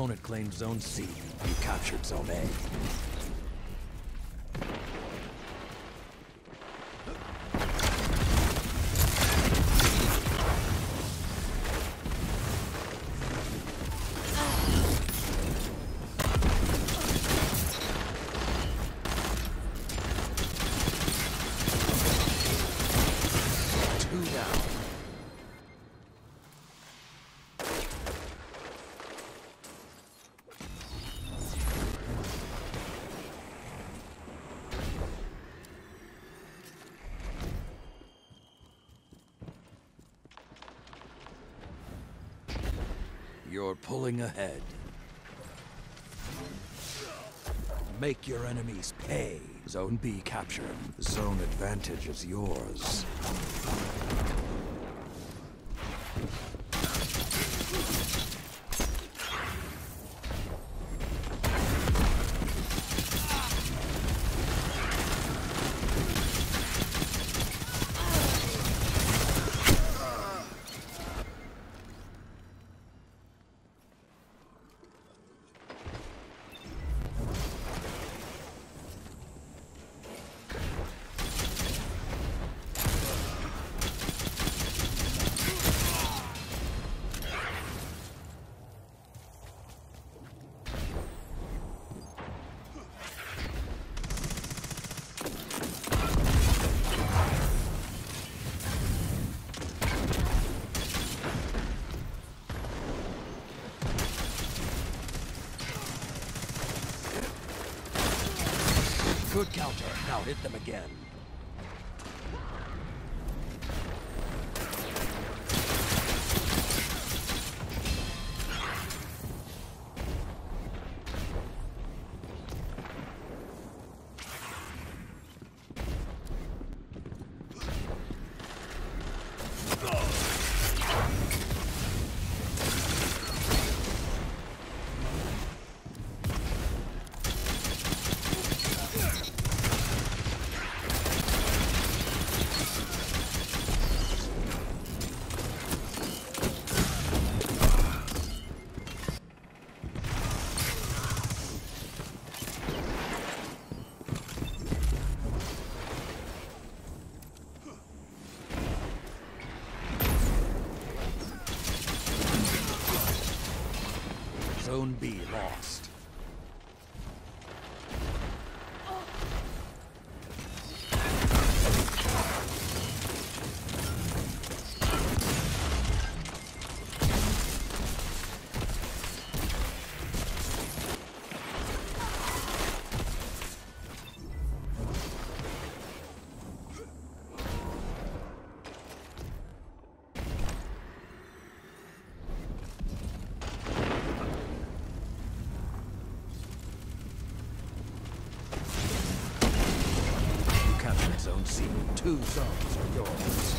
opponent claimed Zone C. You captured Zone A. Two down. You're pulling ahead. Make your enemies pay. Zone B captured. Zone advantage is yours. Good counter. Now hit them again. Zone B lost. Two zones are yours.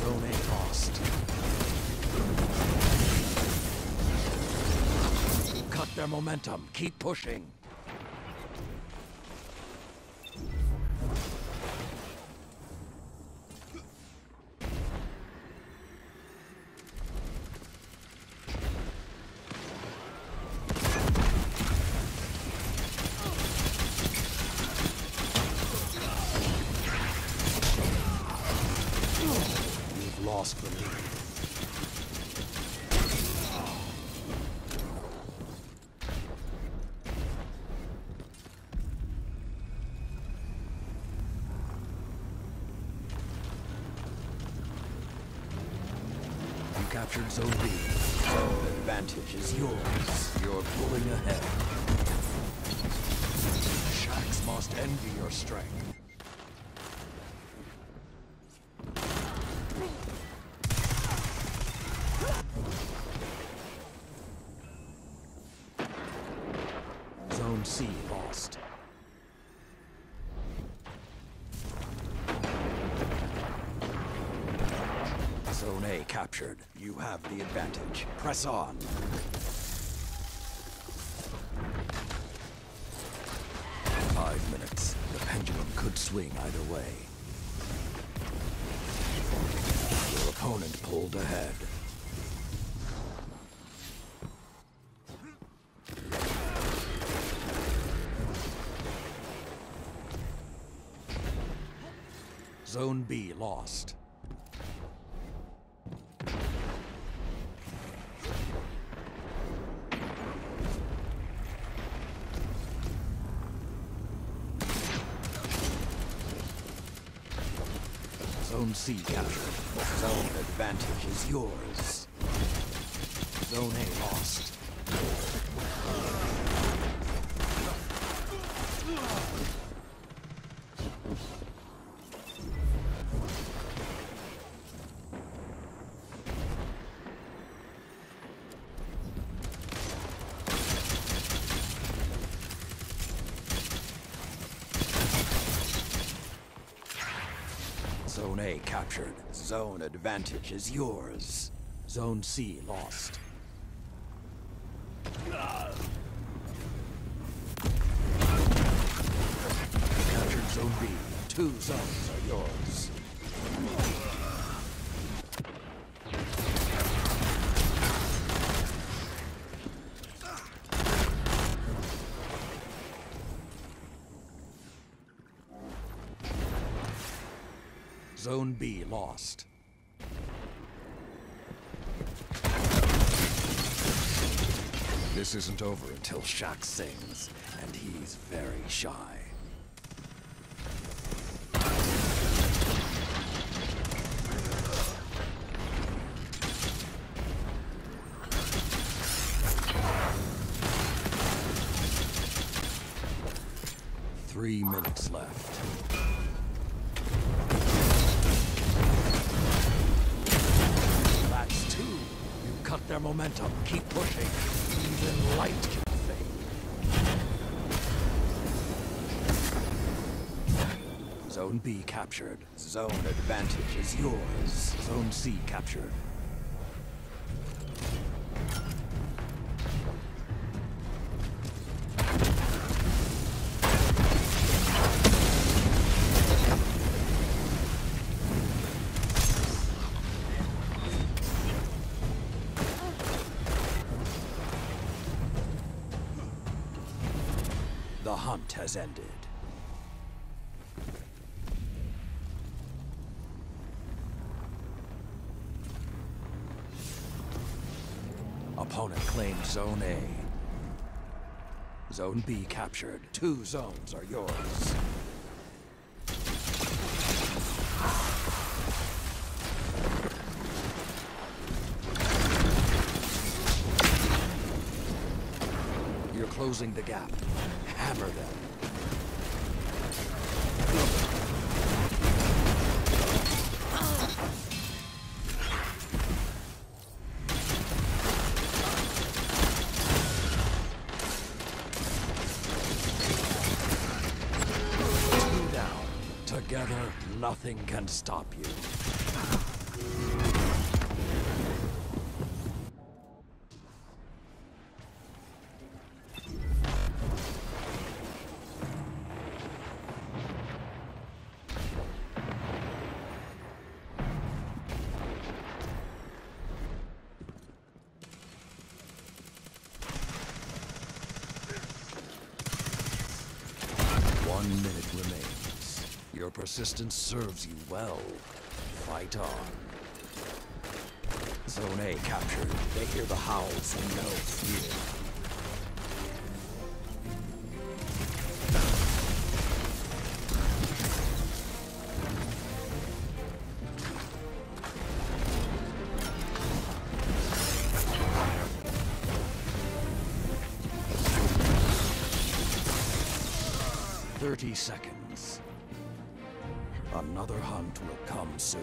Zone A lost. Cut their momentum. Keep pushing. Lost the lead. You captured Zone B. Zone advantage is yours. You're pulling ahead. Shaxx must envy your strength. C lost. Zone A captured. You have the advantage. Press on. Five minutes. The pendulum could swing either way. Your opponent pulled ahead. Zone B lost. Zone C captured. Zone advantage is yours. Zone A lost. Zone A captured. Zone advantage is yours. Zone C lost. Captured Zone B. Two zones are yours. Zone B lost. This isn't over until Shaxx sings, and he's very shy. Three minutes left. Their momentum. Keep pushing. Even light can fade. Zone B captured. Zone advantage is yours. Zone C captured. Hunt has ended. Opponent claims Zone A. Zone B captured. Two zones are yours. Closing the gap. Hammer them. Together, nothing can stop you. One minute remains. Your persistence serves you well. Fight on. Zone A captured. They hear the howls and know fear. Thirty seconds. Another hunt will come soon.